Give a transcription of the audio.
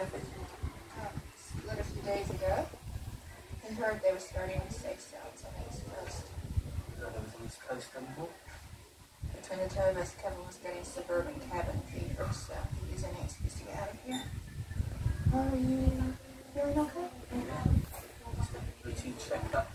Look a few days ago. I heard they were starting six cells on the East Coast. East Coast anymore? Between the two of us, Kevin was getting suburban cabin fever, so he used any excuse to get out of here. Are you feeling okay? Routine checkup, you know? It's